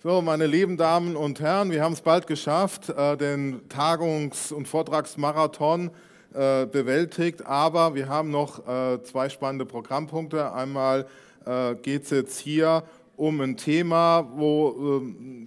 So, meine lieben Damen und Herren, wir haben es bald geschafft, äh, den Tagungs- und Vortragsmarathon äh, bewältigt, aber wir haben noch äh, zwei spannende Programmpunkte. Einmal geht es jetzt hier um ein Thema, wo,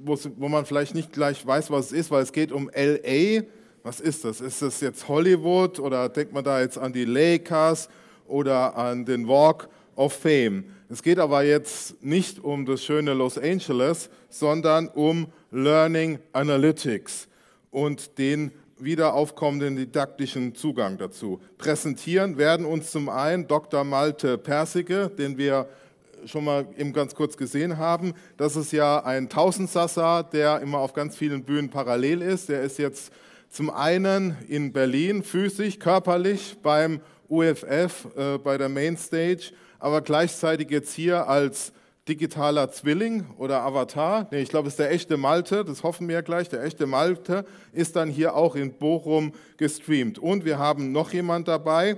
wo man vielleicht nicht gleich weiß, was es ist, weil es geht um LA. Was ist das? Ist das jetzt Hollywood oder denkt man da jetzt an die Lakers oder an den Walk of Fame? Es geht aber jetzt nicht um das schöne Los Angeles, sondern um Learning Analytics und den wieder aufkommenden didaktischen Zugang dazu. Präsentieren werden uns zum einen Dr. Malte Persige, den wir schon mal eben ganz kurz gesehen haben. Das ist ja ein Tausendsasser, der immer auf ganz vielen Bühnen parallel ist. Der ist jetzt zum einen in Berlin physisch, körperlich beim UFF, äh, bei der Mainstage aber gleichzeitig jetzt hier als digitaler Zwilling oder Avatar. Nee, ich glaube, es ist der echte Malte, das hoffen wir ja gleich. Der echte Malte ist dann hier auch in Bochum gestreamt. Und wir haben noch jemand dabei,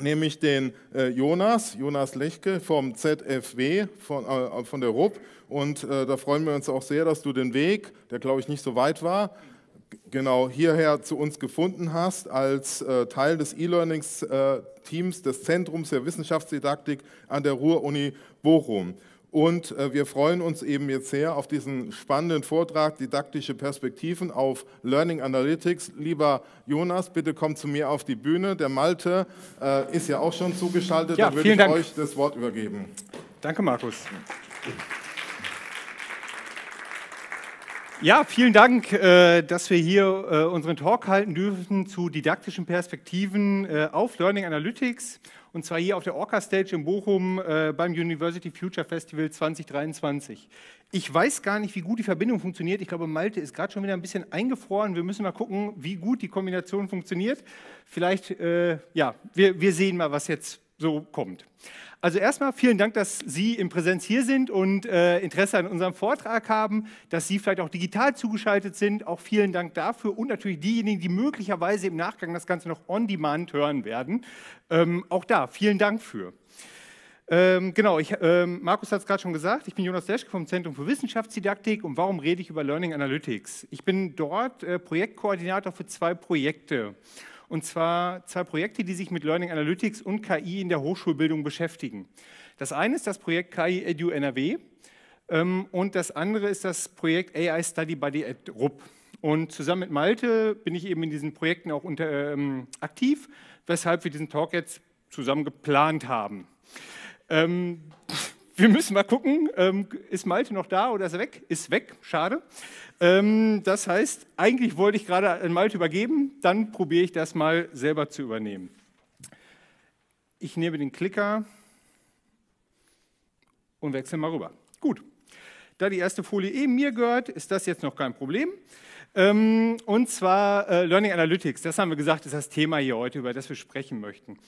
nämlich den äh, Jonas, Jonas Lechke vom ZFW, von, äh, von der RUP. Und äh, da freuen wir uns auch sehr, dass du den Weg, der glaube ich nicht so weit war, genau hierher zu uns gefunden hast als äh, Teil des E-Learnings-Teams äh, des Zentrums der Wissenschaftsdidaktik an der Ruhr-Uni Bochum. Und äh, wir freuen uns eben jetzt sehr auf diesen spannenden Vortrag, didaktische Perspektiven auf Learning Analytics. Lieber Jonas, bitte komm zu mir auf die Bühne. Der Malte äh, ist ja auch schon zugeschaltet. Ja, da würde ich Dank. euch das Wort übergeben. Danke, Markus. Ja, vielen Dank, äh, dass wir hier äh, unseren Talk halten dürfen zu didaktischen Perspektiven äh, auf Learning Analytics und zwar hier auf der Orca Stage in Bochum beim University Future Festival 2023. Ich weiß gar nicht, wie gut die Verbindung funktioniert. Ich glaube, Malte ist gerade schon wieder ein bisschen eingefroren. Wir müssen mal gucken, wie gut die Kombination funktioniert. Vielleicht, ja, wir, wir sehen mal, was jetzt so kommt. Also erstmal vielen Dank, dass Sie in Präsenz hier sind und äh, Interesse an unserem Vortrag haben, dass Sie vielleicht auch digital zugeschaltet sind. Auch vielen Dank dafür und natürlich diejenigen, die möglicherweise im Nachgang das Ganze noch on demand hören werden. Ähm, auch da vielen Dank für. Ähm, genau, ich, ähm, Markus hat es gerade schon gesagt, ich bin Jonas Leschke vom Zentrum für Wissenschaftsdidaktik und warum rede ich über Learning Analytics? Ich bin dort äh, Projektkoordinator für zwei Projekte und zwar zwei Projekte, die sich mit Learning Analytics und KI in der Hochschulbildung beschäftigen. Das eine ist das Projekt KI Edu NRW ähm, und das andere ist das Projekt AI Study Buddy at RUB. Und zusammen mit Malte bin ich eben in diesen Projekten auch unter, ähm, aktiv, weshalb wir diesen Talk jetzt zusammen geplant haben. Ähm, wir müssen mal gucken, ähm, ist Malte noch da oder ist er weg? Ist weg, schade. Ähm, das heißt, eigentlich wollte ich gerade an Malte übergeben, dann probiere ich das mal selber zu übernehmen. Ich nehme den Klicker und wechsle mal rüber. Gut, da die erste Folie eben mir gehört, ist das jetzt noch kein Problem. Ähm, und zwar äh, Learning Analytics, das haben wir gesagt, ist das Thema hier heute, über das wir sprechen möchten.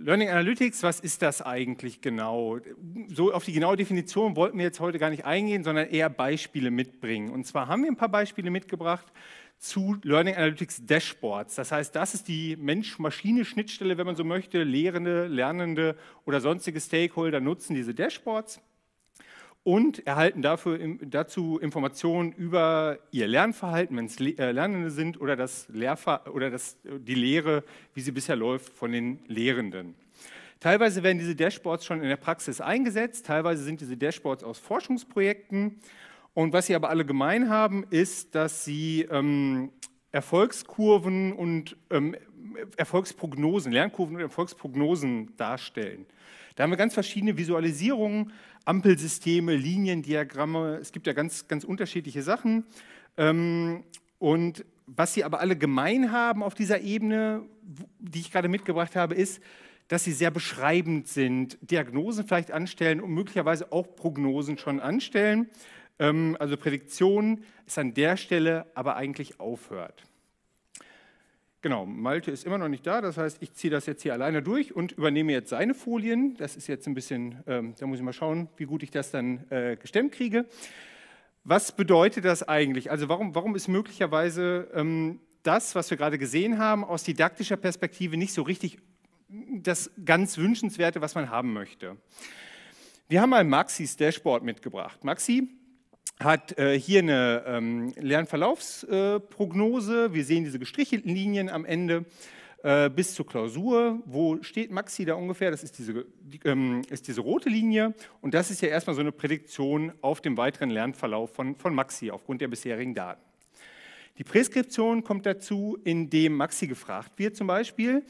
Learning Analytics, was ist das eigentlich genau? So auf die genaue Definition wollten wir jetzt heute gar nicht eingehen, sondern eher Beispiele mitbringen. Und zwar haben wir ein paar Beispiele mitgebracht zu Learning Analytics Dashboards. Das heißt, das ist die Mensch-Maschine-Schnittstelle, wenn man so möchte. Lehrende, Lernende oder sonstige Stakeholder nutzen diese Dashboards und erhalten dafür, dazu Informationen über ihr Lernverhalten, wenn es äh, Lernende sind, oder, das Lehrver oder das, die Lehre, wie sie bisher läuft, von den Lehrenden. Teilweise werden diese Dashboards schon in der Praxis eingesetzt, teilweise sind diese Dashboards aus Forschungsprojekten. Und was sie aber alle gemein haben, ist, dass sie ähm, Erfolgskurven und ähm, Erfolgsprognosen, Lernkurven und Erfolgsprognosen darstellen. Da haben wir ganz verschiedene Visualisierungen, Ampelsysteme, Liniendiagramme. Es gibt ja ganz, ganz unterschiedliche Sachen. Ähm, und was sie aber alle gemein haben auf dieser Ebene, die ich gerade mitgebracht habe, ist, dass sie sehr beschreibend sind, Diagnosen vielleicht anstellen und möglicherweise auch Prognosen schon anstellen. Ähm, also Prädiktion ist an der Stelle aber eigentlich aufhört. Genau, Malte ist immer noch nicht da, das heißt, ich ziehe das jetzt hier alleine durch und übernehme jetzt seine Folien. Das ist jetzt ein bisschen, ähm, da muss ich mal schauen, wie gut ich das dann äh, gestemmt kriege. Was bedeutet das eigentlich? Also warum, warum ist möglicherweise ähm, das, was wir gerade gesehen haben, aus didaktischer Perspektive nicht so richtig das ganz Wünschenswerte, was man haben möchte? Wir haben mal Maxis Dashboard mitgebracht. Maxi hat äh, hier eine ähm, Lernverlaufsprognose. Wir sehen diese gestrichelten Linien am Ende äh, bis zur Klausur. Wo steht Maxi da ungefähr? Das ist diese, die, ähm, ist diese rote Linie. Und das ist ja erstmal so eine Prädiktion auf dem weiteren Lernverlauf von, von Maxi aufgrund der bisherigen Daten. Die Präskription kommt dazu, indem Maxi gefragt wird zum Beispiel,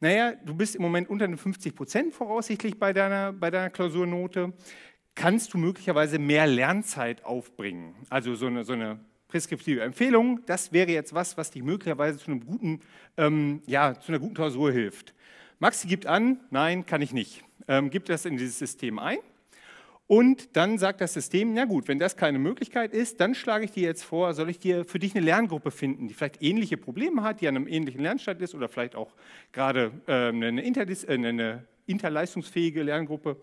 naja, du bist im Moment unter den 50 Prozent voraussichtlich bei deiner, bei deiner Klausurnote, kannst du möglicherweise mehr Lernzeit aufbringen? Also so eine, so eine preskriptive Empfehlung, das wäre jetzt was, was dich möglicherweise zu, einem guten, ähm, ja, zu einer guten Klausur hilft. Maxi gibt an, nein, kann ich nicht. Ähm, gibt das in dieses System ein und dann sagt das System, na gut, wenn das keine Möglichkeit ist, dann schlage ich dir jetzt vor, soll ich dir für dich eine Lerngruppe finden, die vielleicht ähnliche Probleme hat, die an einem ähnlichen Lernstand ist oder vielleicht auch gerade äh, eine, Interdis äh, eine interleistungsfähige Lerngruppe.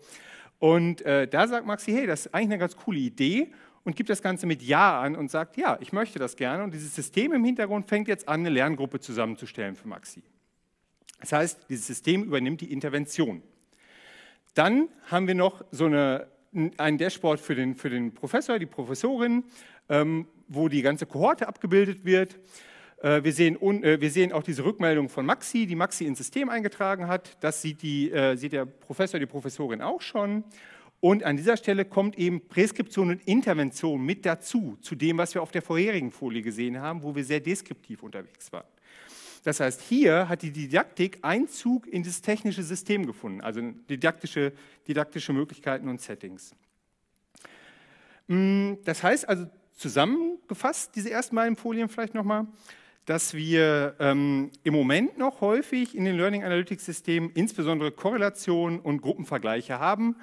Und äh, da sagt Maxi, hey, das ist eigentlich eine ganz coole Idee und gibt das Ganze mit Ja an und sagt, ja, ich möchte das gerne. Und dieses System im Hintergrund fängt jetzt an, eine Lerngruppe zusammenzustellen für Maxi. Das heißt, dieses System übernimmt die Intervention. Dann haben wir noch so eine ein Dashboard für den, für den Professor, die Professorin, ähm, wo die ganze Kohorte abgebildet wird. Äh, wir, sehen äh, wir sehen auch diese Rückmeldung von Maxi, die Maxi ins System eingetragen hat. Das sieht, die, äh, sieht der Professor, die Professorin auch schon. Und an dieser Stelle kommt eben Präskription und Intervention mit dazu, zu dem, was wir auf der vorherigen Folie gesehen haben, wo wir sehr deskriptiv unterwegs waren. Das heißt, hier hat die Didaktik Einzug in das technische System gefunden, also didaktische, didaktische Möglichkeiten und Settings. Mm, das heißt also zusammengefasst, diese ersten beiden Folien vielleicht nochmal, dass wir ähm, im Moment noch häufig in den Learning Analytics Systemen insbesondere Korrelationen und Gruppenvergleiche haben,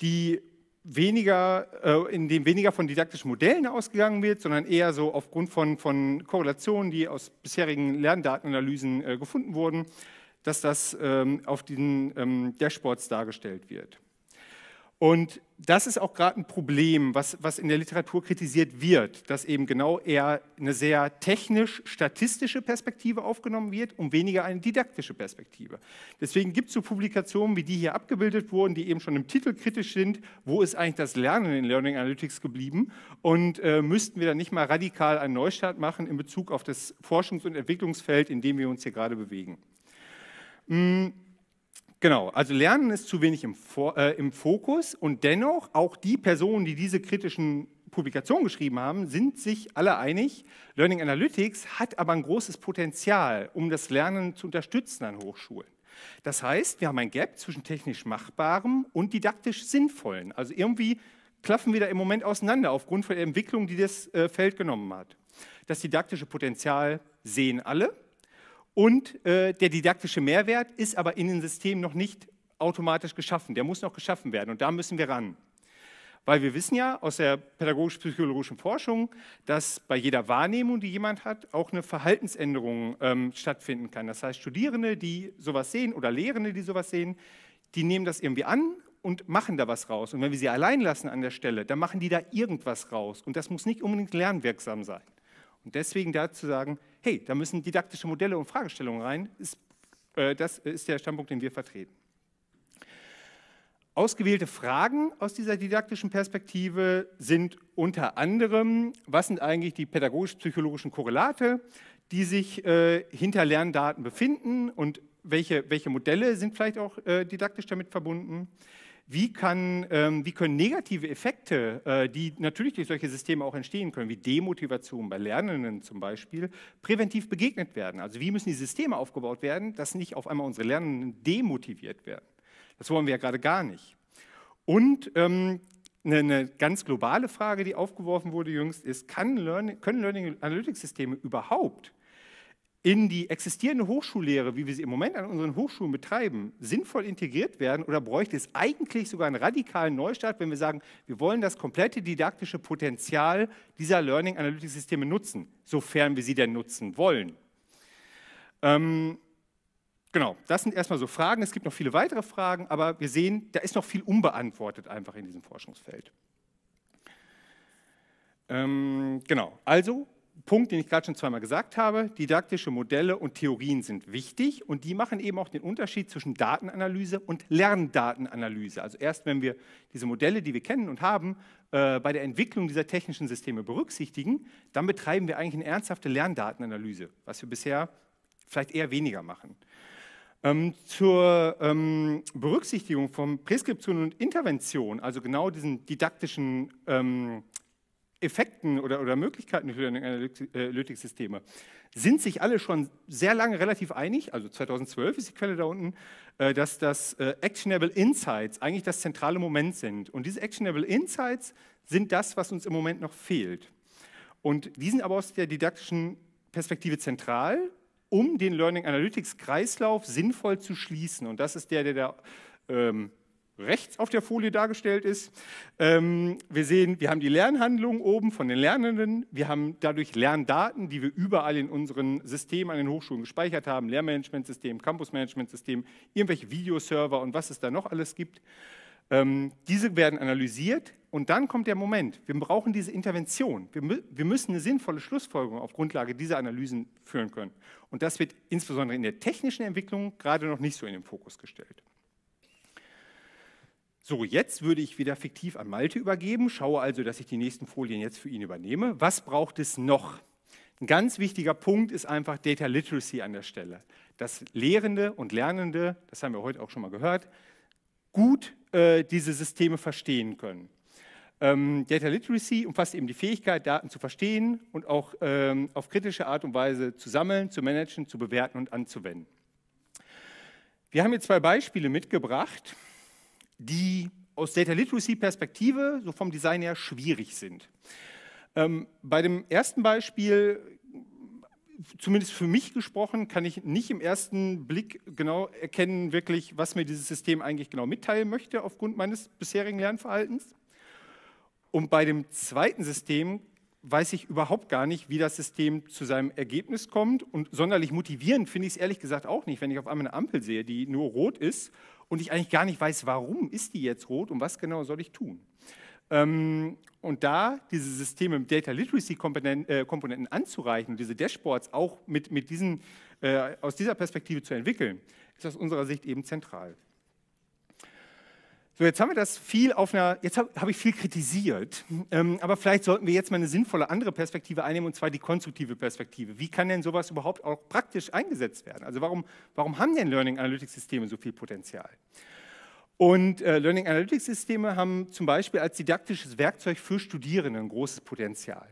die weniger, äh, in dem weniger von didaktischen Modellen ausgegangen wird, sondern eher so aufgrund von, von Korrelationen, die aus bisherigen Lerndatenanalysen äh, gefunden wurden, dass das ähm, auf den ähm, Dashboards dargestellt wird. Und das ist auch gerade ein Problem, was, was in der Literatur kritisiert wird, dass eben genau eher eine sehr technisch-statistische Perspektive aufgenommen wird und weniger eine didaktische Perspektive. Deswegen gibt es so Publikationen, wie die hier abgebildet wurden, die eben schon im Titel kritisch sind, wo ist eigentlich das Lernen in Learning Analytics geblieben und äh, müssten wir dann nicht mal radikal einen Neustart machen in Bezug auf das Forschungs- und Entwicklungsfeld, in dem wir uns hier gerade bewegen. Hm. Genau, also Lernen ist zu wenig im, äh, im, Fokus und dennoch auch die Personen, die diese kritischen Publikationen geschrieben haben, sind sich alle einig, Learning Analytics hat aber ein großes Potenzial, um das Lernen zu unterstützen an Hochschulen. Das heißt, wir haben ein Gap zwischen technisch Machbarem und didaktisch Sinnvollen. Also irgendwie klaffen wir da im Moment auseinander aufgrund von der Entwicklung, die das äh, Feld genommen hat. Das didaktische Potenzial sehen alle, und äh, der didaktische Mehrwert ist aber in den Systemen noch nicht automatisch geschaffen. Der muss noch geschaffen werden und da müssen wir ran. Weil wir wissen ja aus der pädagogisch-psychologischen Forschung, dass bei jeder Wahrnehmung, die jemand hat, auch eine Verhaltensänderung ähm, stattfinden kann. Das heißt, Studierende, die sowas sehen oder Lehrende, die sowas sehen, die nehmen das irgendwie an und machen da was raus. Und wenn wir sie allein lassen an der Stelle, dann machen die da irgendwas raus. Und das muss nicht unbedingt lernwirksam sein. Und deswegen dazu sagen, hey, da müssen didaktische Modelle und Fragestellungen rein, ist, äh, das ist der Standpunkt, den wir vertreten. Ausgewählte Fragen aus dieser didaktischen Perspektive sind unter anderem, was sind eigentlich die pädagogisch-psychologischen Korrelate, die sich äh, hinter Lerndaten befinden und welche, welche Modelle sind vielleicht auch äh, didaktisch damit verbunden? Wie, kann, ähm, wie können negative Effekte, äh, die natürlich durch solche Systeme auch entstehen können, wie Demotivation bei Lernenden zum Beispiel, präventiv begegnet werden. Also wie müssen die Systeme aufgebaut werden, dass nicht auf einmal unsere Lernenden demotiviert werden. Das wollen wir ja gerade gar nicht. Und ähm, eine, eine, ganz globale Frage, die aufgeworfen wurde jüngst, ist, Learning, können Learning Analytics Systeme überhaupt in die existierende Hochschullehre, wie wir sie im Moment an unseren Hochschulen betreiben, sinnvoll integriert werden oder bräuchte es eigentlich sogar einen radikalen Neustart, wenn wir sagen, wir wollen das komplette didaktische Potenzial dieser Learning Analytics Systeme nutzen, sofern wir sie denn nutzen wollen? Ähm, genau, das sind erstmal so Fragen. Es gibt noch viele weitere Fragen, aber wir sehen, da ist noch viel unbeantwortet einfach in diesem Forschungsfeld. Ähm, genau, also Punkt, den ich gerade schon zweimal gesagt habe, didaktische Modelle und Theorien sind wichtig und die machen eben auch den Unterschied zwischen Datenanalyse und Lerndatenanalyse. Also erst wenn wir diese Modelle, die wir kennen und haben, äh, bei der Entwicklung dieser technischen Systeme berücksichtigen, dann betreiben wir eigentlich eine ernsthafte Lerndatenanalyse, was wir bisher vielleicht eher weniger machen. Ähm, zur ähm, Berücksichtigung von Präskription und Intervention, also genau diesen didaktischen ähm, Effekten oder, oder Möglichkeiten für Analytics-Systeme, sind sich alle schon sehr lange relativ einig, also 2012 ist die Quelle da unten, äh, dass das äh, Actionable Insights eigentlich das zentrale Moment sind. Und diese Actionable Insights sind das, was uns im Moment noch fehlt. Und die sind aber aus der didaktischen Perspektive zentral um den Learning Analytics Kreislauf sinnvoll zu schließen. Und das ist der, der da ähm, rechts auf der Folie dargestellt ist. Ähm, wir sehen, wir haben die Lernhandlungen oben von den Lernenden. Wir haben dadurch Lerndaten, die wir überall in unseren Systemen an den Hochschulen gespeichert haben. Lehrmanagementsystem, Campusmanagementsystem, irgendwelche Videoserver und was es da noch alles gibt. Ähm, diese werden analysiert und dann kommt der Moment, wir brauchen diese Intervention. Wir, wir, müssen eine sinnvolle Schlussfolgerung auf Grundlage dieser Analysen führen können. Und das wird insbesondere in der technischen Entwicklung gerade noch nicht so in den Fokus gestellt. So, jetzt würde ich wieder fiktiv an Malte übergeben, schaue also, dass ich die nächsten Folien jetzt für ihn übernehme. Was braucht es noch? Ein ganz wichtiger Punkt ist einfach Data Literacy an der Stelle. Dass Lehrende und Lernende, das haben wir heute auch schon mal gehört, gut äh, diese Systeme verstehen können. Ähm, Data Literacy umfasst eben die Fähigkeit, Daten zu verstehen und auch ähm, auf kritische Art und Weise zu sammeln, zu managen, zu bewerten und anzuwenden. Wir haben hier zwei Beispiele mitgebracht, die aus Data Literacy Perspektive so vom Design her schwierig sind. Ähm, bei dem ersten Beispiel zumindest für mich gesprochen, kann ich nicht im ersten Blick genau erkennen, wirklich, was mir dieses System eigentlich genau mitteilen möchte aufgrund meines bisherigen Lernverhaltens. Und bei dem zweiten System weiß ich überhaupt gar nicht, wie das System zu seinem Ergebnis kommt. Und sonderlich motivierend finde ich es ehrlich gesagt auch nicht, wenn ich auf einmal eine Ampel sehe, die nur rot ist und ich eigentlich gar nicht weiß, warum ist die jetzt rot und was genau soll ich tun. Ähm, und da diese Systeme mit Data Literacy äh, Komponenten anzureichen, diese Dashboards auch mit, mit diesen, äh, aus dieser Perspektive zu entwickeln, ist aus unserer Sicht eben zentral. So, jetzt haben wir das viel auf einer, jetzt habe hab ich viel kritisiert, ähm, aber vielleicht sollten wir jetzt mal eine sinnvolle andere Perspektive einnehmen, und zwar die konstruktive Perspektive. Wie kann denn sowas überhaupt auch praktisch eingesetzt werden? Also warum, warum haben denn Learning Analytics Systeme so viel Potenzial? Und äh, Learning Analytics Systeme haben zum Beispiel als didaktisches Werkzeug für Studierende ein großes Potenzial.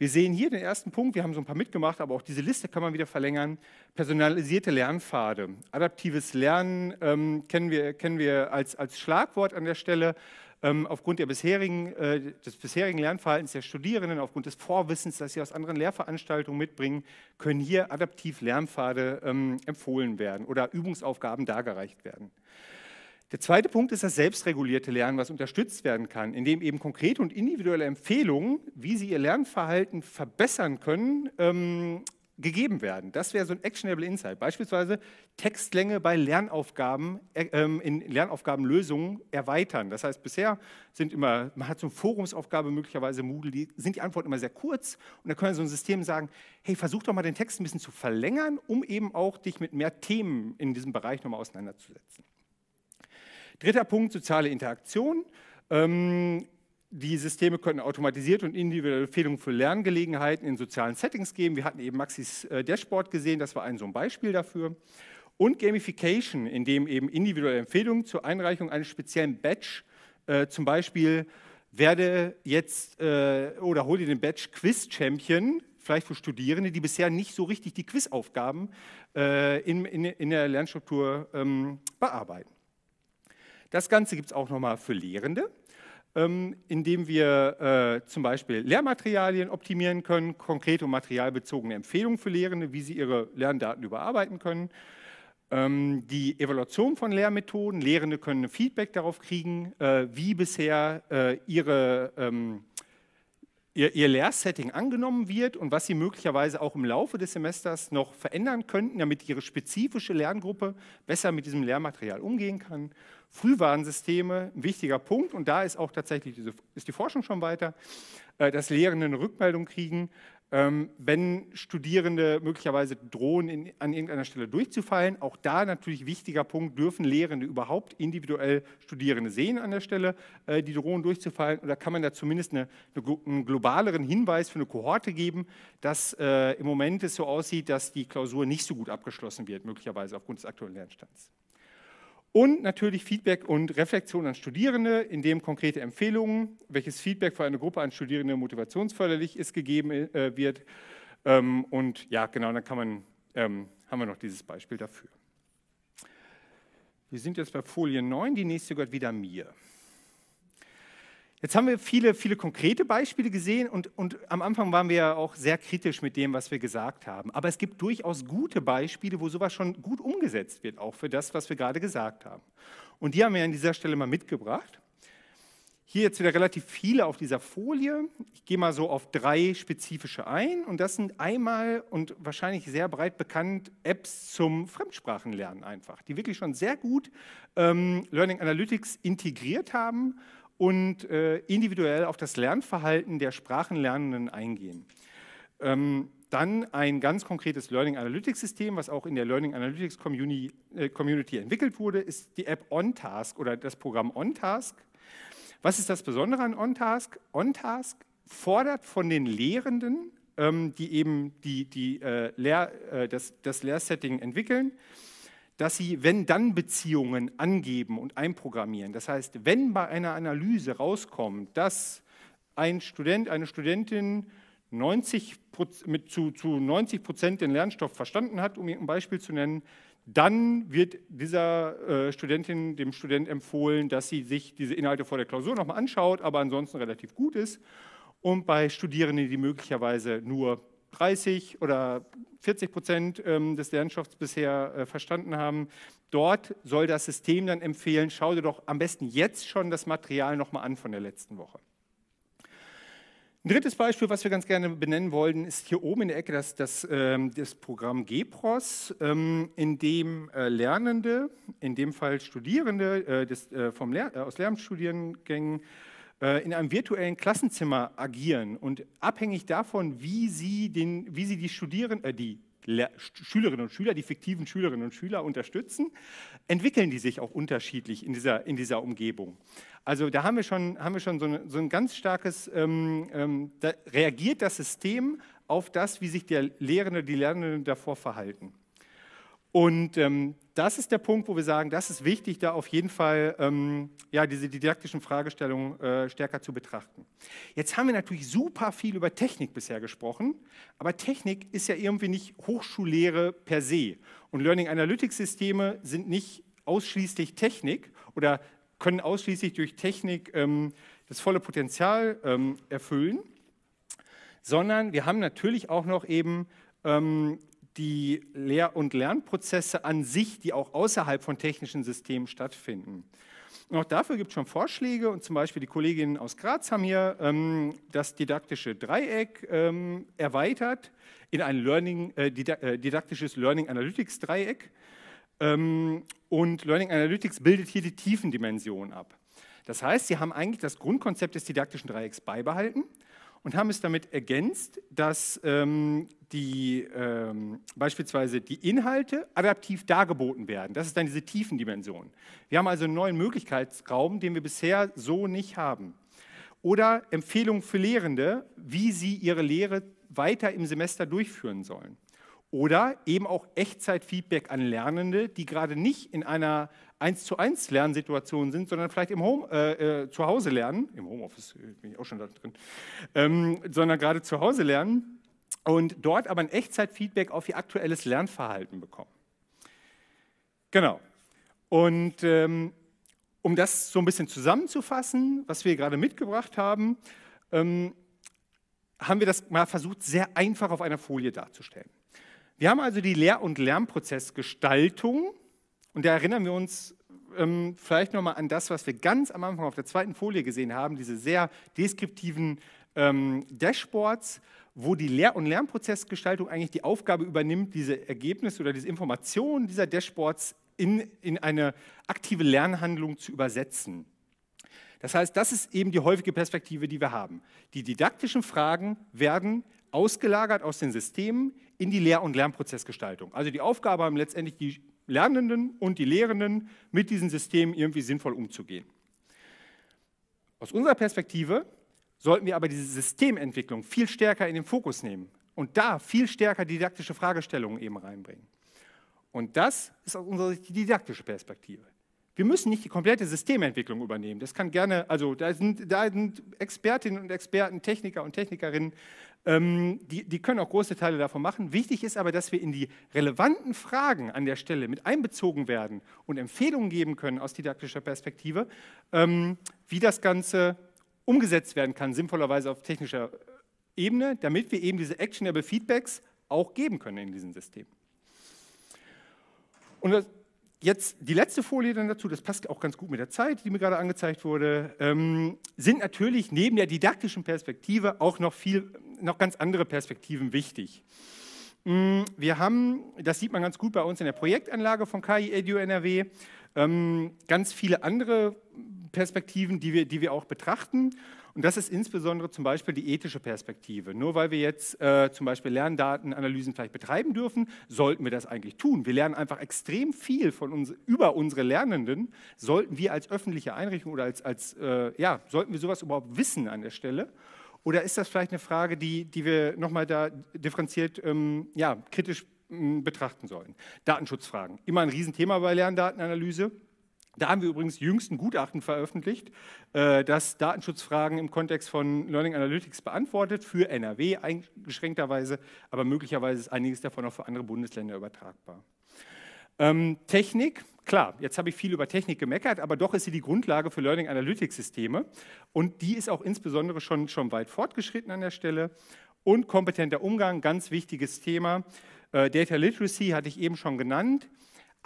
Wir sehen hier den ersten Punkt, wir haben so ein paar mitgemacht, aber auch diese Liste kann man wieder verlängern. Personalisierte Lernpfade. Adaptives Lernen ähm, kennen wir, kennen wir als, als Schlagwort an der Stelle. Ähm, aufgrund bisherigen, äh, des bisherigen Lernverhaltens der Studierenden, aufgrund des Vorwissens, das sie aus anderen Lehrveranstaltungen mitbringen, können hier adaptiv Lernpfade ähm, empfohlen werden oder Übungsaufgaben dargereicht werden. Der zweite Punkt ist das selbstregulierte Lernen, was unterstützt werden kann, indem eben konkrete und individuelle Empfehlungen, wie Sie Ihr Lernverhalten verbessern können, ähm, gegeben werden. Das wäre so ein Actionable Insight. Beispielsweise Textlänge bei Lernaufgaben, äh, ähm, in Lernaufgabenlösungen erweitern. Das heißt, bisher sind immer, man hat so eine Forumsaufgabe möglicherweise Moodle, die sind die Antworten immer sehr kurz und da können so ein System sagen, hey, versuch doch mal den Text ein bisschen zu verlängern, um eben auch dich mit mehr Themen in diesem Bereich nochmal auseinanderzusetzen. Dritter Punkt, soziale Interaktion. Ähm, die Systeme können automatisiert und individuelle Empfehlungen für Lerngelegenheiten in sozialen Settings geben. Wir hatten eben Maxis äh, Dashboard gesehen, das war ein so ein Beispiel dafür. Und Gamification, in dem eben individuelle Empfehlungen zur Einreichung eines speziellen Badge, äh, zum Beispiel werde jetzt äh, oder hol dir den Badge Quiz Champion, vielleicht für Studierende, die bisher nicht so richtig die Quizaufgaben äh, in, in, in, der Lernstruktur ähm, bearbeiten. Das Ganze gibt es auch nochmal für Lehrende, ähm, indem wir äh, zum Beispiel Lehrmaterialien optimieren können, konkrete und materialbezogene Empfehlungen für Lehrende, wie sie ihre Lerndaten überarbeiten können. Ähm, die Evaluation von Lehrmethoden, Lehrende können Feedback darauf kriegen, äh, wie bisher äh, ihre ähm, ihr, ihr Lehrsetting angenommen wird und was sie möglicherweise auch im Laufe des Semesters noch verändern könnten, damit ihre spezifische Lerngruppe besser mit diesem Lehrmaterial umgehen kann. Frühwarnsysteme, ein wichtiger Punkt und da ist auch tatsächlich diese, ist die Forschung schon weiter, äh, dass Lehrende eine Rückmeldung kriegen, wenn Studierende möglicherweise drohen, in, an irgendeiner Stelle durchzufallen, auch da natürlich wichtiger Punkt, dürfen Lehrende überhaupt individuell Studierende sehen an der Stelle, äh, die drohen durchzufallen? Oder kann man da zumindest eine, einen globaleren Hinweis für eine Kohorte geben, dass äh, im Moment es so aussieht, dass die Klausur nicht so gut abgeschlossen wird, möglicherweise aufgrund des aktuellen Lernstands? Und natürlich Feedback und Reflexion an Studierende, in dem konkrete Empfehlungen, welches Feedback für eine Gruppe an Studierenden motivationsförderlich ist, gegeben äh, wird. Ähm, und ja, genau, dann kann man, ähm, haben wir noch dieses Beispiel dafür. Wir sind jetzt bei Folie 9, die nächste gehört wieder mir. Jetzt haben wir viele, viele konkrete Beispiele gesehen und, und am Anfang waren wir ja auch sehr kritisch mit dem, was wir gesagt haben. Aber es gibt durchaus gute Beispiele, wo sowas schon gut umgesetzt wird, auch für das, was wir gerade gesagt haben. Und die haben wir an dieser Stelle mal mitgebracht. Hier jetzt wieder relativ viele auf dieser Folie. Ich gehe mal so auf drei spezifische ein. Und das sind einmal und wahrscheinlich sehr breit bekannt Apps zum Fremdsprachenlernen einfach, die wirklich schon sehr gut ähm, Learning Analytics integriert haben und äh, individuell auf das Lernverhalten der Sprachenlernenden eingehen. Ähm, dann ein ganz konkretes Learning Analytics System, was auch in der Learning Analytics Community, äh, Community entwickelt wurde, ist die App OnTask oder das Programm OnTask. Was ist das Besondere an OnTask? OnTask fordert von den Lehrenden, ähm, die eben die, die, äh, Lehr, äh, das, das Lehrsetting entwickeln, dass sie Wenn-Dann-Beziehungen angeben und einprogrammieren. Das heißt, wenn bei einer Analyse rauskommt, dass ein Student, eine Studentin 90 mit zu, zu 90 Prozent den Lernstoff verstanden hat, um ein Beispiel zu nennen, dann wird dieser äh, Studentin, dem Student empfohlen, dass sie sich diese Inhalte vor der Klausur nochmal anschaut, aber ansonsten relativ gut ist. Und bei Studierenden, die möglicherweise nur 30 oder 40 Prozent ähm, des Lernstoffs bisher äh, verstanden haben. Dort soll das System dann empfehlen, schau dir doch am besten jetzt schon das Material nochmal an von der letzten Woche. Ein drittes Beispiel, was wir ganz gerne benennen wollen, ist hier oben in der Ecke das, das, ähm, das Programm GEPROS, ähm, in dem äh, Lernende, in dem Fall Studierende äh, des, vom Lehr aus Lehramtsstudiengängen, in einem virtuellen Klassenzimmer agieren und abhängig davon, wie sie, den, wie sie die, Studierenden, äh, die Schülerinnen und Schüler, die fiktiven Schülerinnen und Schüler unterstützen, entwickeln die sich auch unterschiedlich in dieser, in dieser Umgebung. Also da haben wir schon, haben wir schon so, eine, so ein ganz starkes, ähm, ähm, da reagiert das System auf das, wie sich der Lehrende, die Lernenden davor verhalten. Und ähm, das ist der Punkt, wo wir sagen, das ist wichtig, da auf jeden Fall ähm, ja, diese didaktischen Fragestellungen äh, stärker zu betrachten. Jetzt haben wir natürlich super viel über Technik bisher gesprochen, aber Technik ist ja irgendwie nicht Hochschullehre per se. Und Learning Analytics Systeme sind nicht ausschließlich Technik oder können ausschließlich durch Technik ähm, das volle Potenzial ähm, erfüllen, sondern wir haben natürlich auch noch eben ähm, die Lehr- und Lernprozesse an sich, die auch außerhalb von technischen Systemen stattfinden. Und auch dafür gibt es schon Vorschläge und zum Beispiel die Kolleginnen aus Graz haben hier ähm, das didaktische Dreieck ähm, erweitert in ein Learning, äh, äh didaktisches Learning Analytics Dreieck. Ähm, und Learning Analytics bildet hier die Tiefendimension ab. Das heißt, sie haben eigentlich das Grundkonzept des didaktischen Dreiecks beibehalten und haben es damit ergänzt, dass ähm, die, ähm, beispielsweise die Inhalte adaptiv dargeboten werden. Das ist dann diese Tiefendimension. Wir haben also einen neuen Möglichkeitsraum, den wir bisher so nicht haben. Oder Empfehlungen für Lehrende, wie sie ihre Lehre weiter im Semester durchführen sollen. Oder eben auch Echtzeitfeedback an Lernende, die gerade nicht in einer 1 zu 1 Lernsituation sind, sondern vielleicht im Home, äh, äh, zu Hause lernen, im Homeoffice äh, bin ich auch schon da drin, ähm, sondern gerade zu Hause lernen und dort aber ein Echtzeitfeedback auf ihr aktuelles Lernverhalten bekommen. Genau. Und ähm, um das so ein bisschen zusammenzufassen, was wir gerade mitgebracht haben, ähm, haben wir das mal versucht, sehr einfach auf einer Folie darzustellen. Wir haben also die Lehr- und Lernprozessgestaltung und da erinnern wir uns ähm, vielleicht nochmal an das, was wir ganz am Anfang auf der zweiten Folie gesehen haben, diese sehr deskriptiven ähm, Dashboards, wo die Lehr- und Lernprozessgestaltung eigentlich die Aufgabe übernimmt, diese Ergebnisse oder diese Informationen dieser Dashboards in, in eine aktive Lernhandlung zu übersetzen. Das heißt, das ist eben die häufige Perspektive, die wir haben. Die didaktischen Fragen werden ausgelagert aus den Systemen in die Lehr- und Lernprozessgestaltung. Also die Aufgabe haben letztendlich die Lernenden und die Lehrenden, mit diesen Systemen irgendwie sinnvoll umzugehen. Aus unserer Perspektive sollten wir aber diese Systementwicklung viel stärker in den Fokus nehmen und da viel stärker didaktische Fragestellungen eben reinbringen. Und das ist aus unserer Sicht die didaktische Perspektive. Wir müssen nicht die komplette Systementwicklung übernehmen. Das kann gerne, also da sind, da sind Expertinnen und Experten, Techniker und Technikerinnen, ähm, die, die können auch große Teile davon machen. Wichtig ist aber, dass wir in die relevanten Fragen an der Stelle mit einbezogen werden und Empfehlungen geben können aus didaktischer Perspektive, ähm, wie das Ganze umgesetzt werden kann, sinnvollerweise auf technischer Ebene, damit wir eben diese actionable Feedbacks auch geben können in diesem System. Und das, Jetzt die letzte Folie dann dazu, das passt auch ganz gut mit der Zeit, die mir gerade angezeigt wurde, ähm, sind natürlich neben der didaktischen Perspektive auch noch viel, noch ganz andere Perspektiven wichtig. Mm, wir haben, das sieht man ganz gut bei uns in der Projektanlage von KI Edu NRW, ähm, ganz viele andere Perspektiven, die wir, die wir auch betrachten. Und das ist insbesondere zum Beispiel die ethische Perspektive. Nur weil wir jetzt äh, zum Beispiel Lerndatenanalysen vielleicht betreiben dürfen, sollten wir das eigentlich tun. Wir lernen einfach extrem viel von uns, über unsere Lernenden. Sollten wir als öffentliche Einrichtung oder als, als äh, ja, sollten wir sowas überhaupt wissen an der Stelle? Oder ist das vielleicht eine Frage, die, die wir nochmal da differenziert, ähm, ja, kritisch betrachten sollen? Datenschutzfragen. Immer ein Riesenthema bei Lerndatenanalyse. Da haben wir übrigens jüngst ein Gutachten veröffentlicht, äh, das Datenschutzfragen im Kontext von Learning Analytics beantwortet, für NRW eingeschränkterweise, aber möglicherweise ist einiges davon auch für andere Bundesländer übertragbar. Ähm, Technik, klar, jetzt habe ich viel über Technik gemeckert, aber doch ist sie die Grundlage für Learning Analytics Systeme und die ist auch insbesondere schon, schon weit fortgeschritten an der Stelle. Und kompetenter Umgang, ganz wichtiges Thema. Äh, Data Literacy hatte ich eben schon genannt.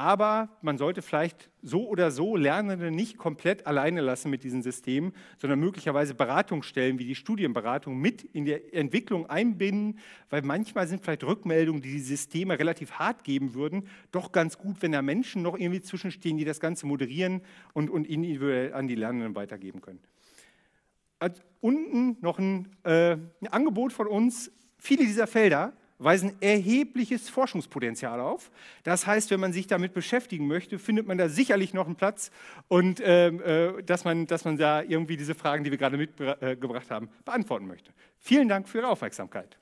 Aber man sollte vielleicht so oder so Lernende nicht komplett alleine lassen mit diesen Systemen, sondern möglicherweise Beratungsstellen wie die Studienberatung mit in die Entwicklung einbinden, weil manchmal sind vielleicht Rückmeldungen, die die Systeme relativ hart geben würden, doch ganz gut, wenn da Menschen noch irgendwie zwischenstehen, die das Ganze moderieren und, und individuell an die Lernenden weitergeben können. Unten noch ein, äh, ein Angebot von uns. Viele dieser Felder weisen erhebliches Forschungspotenzial auf. Das heißt, wenn man sich damit beschäftigen möchte, findet man da sicherlich noch einen Platz und ähm, äh, dass, man, dass man da irgendwie diese Fragen, die wir gerade mitgebracht haben, beantworten möchte. Vielen Dank für Ihre Aufmerksamkeit.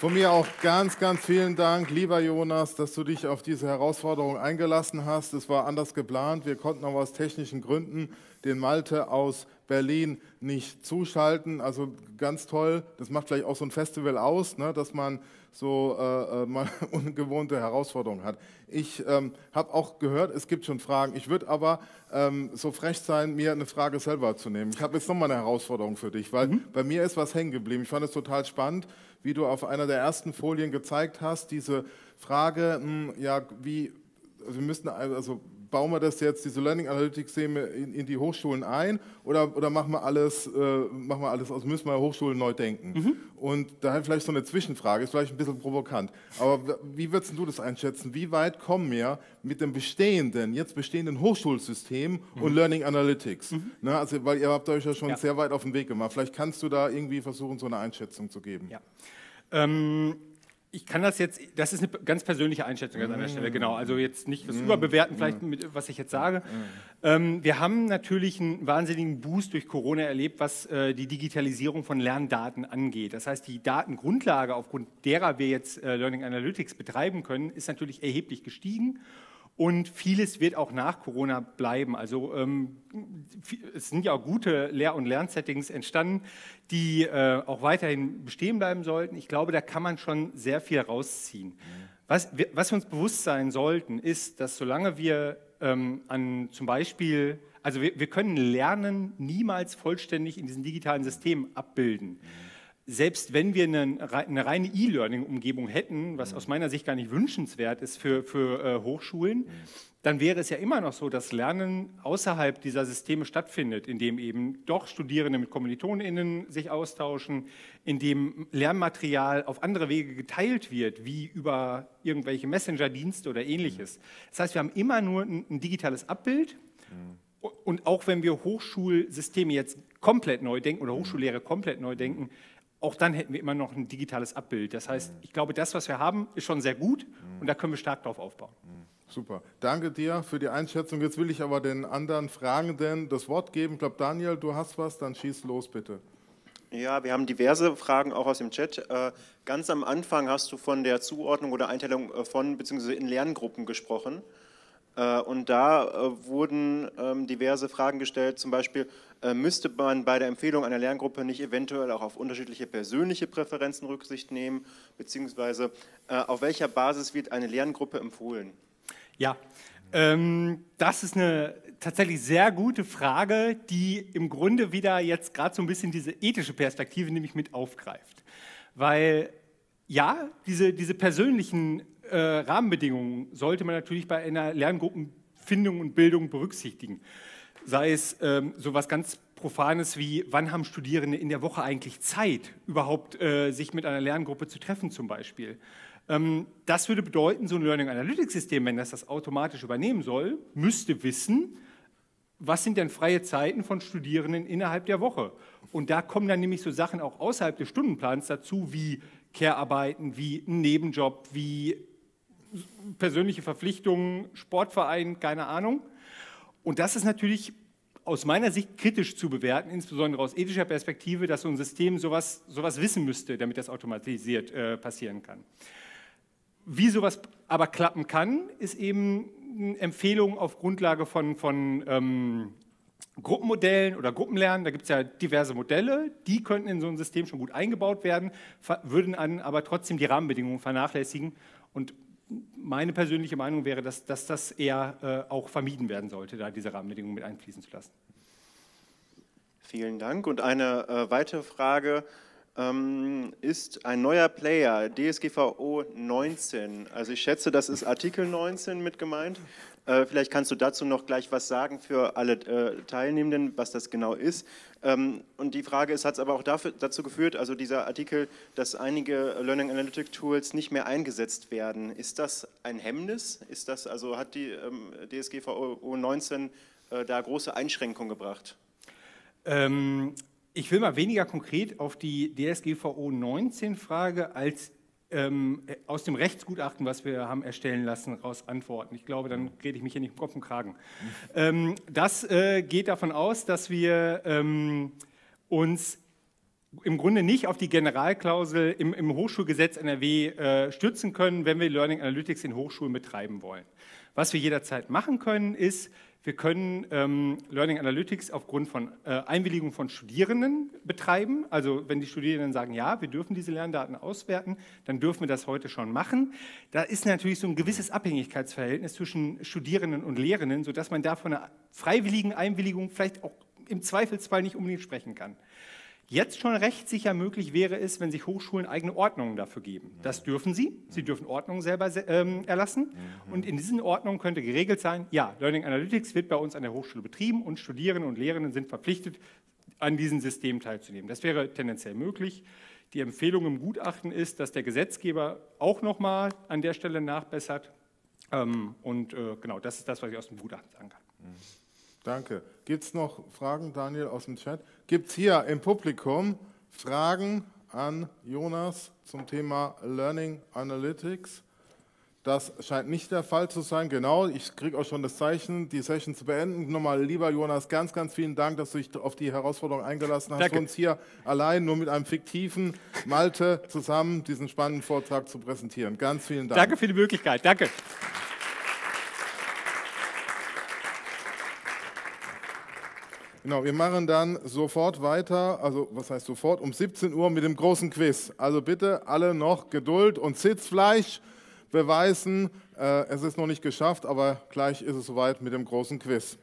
Von mir auch ganz, ganz vielen Dank, lieber Jonas, dass du dich auf diese Herausforderung eingelassen hast. Es war anders geplant. Wir konnten aber aus technischen Gründen den Malte aus Berlin nicht zuschalten. Also ganz toll. Das macht vielleicht auch so ein Festival aus, ne, dass man so äh, äh mal ungewohnte Herausforderungen hat. Ich ähm, habe auch gehört, es gibt schon Fragen. Ich würde aber ähm, so frech sein, mir eine Frage selber zu nehmen. Ich habe jetzt nochmal eine Herausforderung für dich, weil mhm. bei mir ist was hängen geblieben. Ich fand es total spannend, wie du auf einer der ersten Folien gezeigt hast, diese Frage, mh, hm, ja, wie, wir müssten also bauen wir das jetzt, diese Learning Analytics Systeme in, in, die Hochschulen ein oder, oder machen, wir alles, äh, machen wir alles, also müssen wir Hochschulen neu denken? Mhm. Und daher vielleicht so eine Zwischenfrage, ist vielleicht ein bisschen provokant, aber wie würdest du das einschätzen? Wie weit kommen wir mit dem bestehenden, jetzt bestehenden Hochschulsystem mhm. und Learning Analytics? Mhm. Ne, also, weil ihr habt euch ja schon ja. sehr weit auf den Weg gemacht. Vielleicht kannst du da irgendwie versuchen, so eine Einschätzung zu geben. Ja. Ähm ich kann das jetzt, das ist eine ganz persönliche Einschätzung an der Stelle, genau. Also jetzt nicht das mm. Überbewerten vielleicht, mm. mit, was ich jetzt sage. Mm. Ähm, wir haben natürlich einen wahnsinnigen Boost durch Corona erlebt, was äh, die Digitalisierung von Lerndaten angeht. Das heißt, die Datengrundlage, aufgrund derer wir jetzt äh, Learning Analytics betreiben können, ist natürlich erheblich gestiegen. Und vieles wird auch nach Corona bleiben. Also ähm, es sind ja auch gute Lehr- und Lernsettings entstanden, die äh, auch weiterhin bestehen bleiben sollten. Ich glaube, da kann man schon sehr viel rausziehen. Was, was wir uns bewusst sein sollten, ist, dass solange wir ähm, an zum Beispiel, also wir, wir, können Lernen niemals vollständig in diesen digitalen Systemen abbilden. Mhm selbst wenn wir eine, eine reine E-Learning-Umgebung hätten, was aus meiner Sicht gar nicht wünschenswert ist für, für äh, Hochschulen, dann wäre es ja immer noch so, dass Lernen außerhalb dieser Systeme stattfindet, indem eben doch Studierende mit KommilitonInnen sich austauschen, indem Lernmaterial auf andere Wege geteilt wird, wie über irgendwelche Messenger-Dienste oder ähnliches. Das heißt, wir haben immer nur ein, ein digitales Abbild. Und auch wenn wir Hochschulsysteme jetzt komplett neu denken oder Hochschullehre komplett neu denken, auch dann hätten wir immer noch ein digitales Abbild. Das heißt, ich glaube, das, was wir haben, ist schon sehr gut und da können wir stark drauf aufbauen. Super. Danke dir für die Einschätzung. Jetzt will ich aber den anderen Fragenden das Wort geben. Ich glaube, Daniel, du hast was, dann schieß los bitte. Ja, wir haben diverse Fragen auch aus dem Chat. Äh, ganz am Anfang hast du von der Zuordnung oder Einteilung äh, von bzw. in Lerngruppen gesprochen. Äh, und da wurden ähm, diverse Fragen gestellt, zum Beispiel, müsste man bei der Empfehlung einer Lerngruppe nicht eventuell auch auf unterschiedliche persönliche Präferenzen Rücksicht nehmen, beziehungsweise auf welcher Basis wird eine Lerngruppe empfohlen? Ja, ähm, das ist eine tatsächlich sehr gute Frage, die im Grunde wieder jetzt gerade so ein bisschen diese ethische Perspektive nämlich mit aufgreift. Weil ja, diese, diese persönlichen äh, Rahmenbedingungen sollte man natürlich bei einer Lerngruppenfindung und Bildung berücksichtigen. Sei es ähm, so was ganz Profanes wie, wann haben Studierende in der Woche eigentlich Zeit, überhaupt äh, sich mit einer Lerngruppe zu treffen zum Beispiel. Ähm, das würde bedeuten, so ein Learning Analytics System, wenn das das automatisch übernehmen soll, müsste wissen, was sind denn freie Zeiten von Studierenden innerhalb der Woche? Und da kommen dann nämlich so Sachen auch außerhalb des Stundenplans dazu, wie Care-Arbeiten, wie ein Nebenjob, wie persönliche Verpflichtungen, Sportverein, keine Ahnung. Und das ist natürlich aus meiner Sicht kritisch zu bewerten, insbesondere aus ethischer Perspektive, dass so ein System sowas, sowas wissen müsste, damit das automatisiert äh, passieren kann. Wie sowas aber klappen kann, ist eben Empfehlungen auf Grundlage von, von ähm, Gruppenmodellen oder Gruppenlernen. Da gibt es ja diverse Modelle, die könnten in so ein System schon gut eingebaut werden, würden aber trotzdem die Rahmenbedingungen vernachlässigen. Und meine persönliche Meinung wäre, dass, dass das eher äh, auch vermieden werden sollte, da diese Rahmenbedingungen mit einfließen zu lassen. Vielen Dank. Und eine äh, weitere Frage ähm, ist ein neuer Player, DSGVO 19. Also ich schätze, das ist Artikel 19 mit gemeint. Äh, vielleicht kannst du dazu noch gleich was sagen für alle äh, Teilnehmenden, was das genau ist. Ähm, und die Frage ist, hat es aber auch dafür, dazu geführt, also dieser Artikel, dass einige Learning Analytic Tools nicht mehr eingesetzt werden. Ist das ein Hemmnis? Ist das, also hat die ähm, DSGVO 19 äh, da große Einschränkungen gebracht? Ähm, ich will mal weniger konkret auf die DSGVO 19 Frage als ähm, aus dem Rechtsgutachten, was wir haben erstellen lassen, raus antworten. Ich glaube, dann rede ich mich hier nicht im Kopf und Kragen. Ähm, das äh, geht davon aus, dass wir ähm, uns im Grunde nicht auf die Generalklausel im, im Hochschulgesetz NRW äh, stützen können, wenn wir Learning Analytics in Hochschulen betreiben wollen. Was wir jederzeit machen können, ist, wir können ähm, Learning Analytics aufgrund von äh, Einwilligung von Studierenden betreiben. Also wenn die Studierenden sagen, ja, wir dürfen diese Lerndaten auswerten, dann dürfen wir das heute schon machen. Da ist natürlich so ein gewisses Abhängigkeitsverhältnis zwischen Studierenden und Lehrenden, sodass man da von einer freiwilligen Einwilligung vielleicht auch im Zweifelsfall nicht unbedingt sprechen kann jetzt schon rechtssicher möglich wäre es, wenn sich Hochschulen eigene Ordnungen dafür geben. Das dürfen sie. Sie dürfen Ordnungen selber ähm, erlassen. Und in diesen Ordnungen könnte geregelt sein, ja, Learning Analytics wird bei uns an der Hochschule betrieben und Studierende und Lehrende sind verpflichtet, an diesem System teilzunehmen. Das wäre tendenziell möglich. Die Empfehlung im Gutachten ist, dass der Gesetzgeber auch nochmal an der Stelle nachbessert. Ähm, und äh, genau, das ist das, was ich aus dem Gutachten sagen kann. Danke. Gibt es noch Fragen, Daniel, aus dem Chat? Gibt es hier im Publikum Fragen an Jonas zum Thema Learning Analytics? Das scheint nicht der Fall zu sein. Genau, ich kriege auch schon das Zeichen, die Session zu beenden. Nochmal, lieber Jonas, ganz, ganz vielen Dank, dass du dich auf die Herausforderung eingelassen hast, Danke. uns hier allein nur mit einem fiktiven Malte zusammen diesen spannenden Vortrag zu präsentieren. Ganz vielen Dank. Danke für die Möglichkeit. Danke. Genau, wir machen dann sofort weiter, also was heißt sofort, um 17 Uhr mit dem großen Quiz. Also bitte alle noch Geduld und Sitzfleisch beweisen. Äh, es ist noch nicht geschafft, aber gleich ist es soweit mit dem großen Quiz.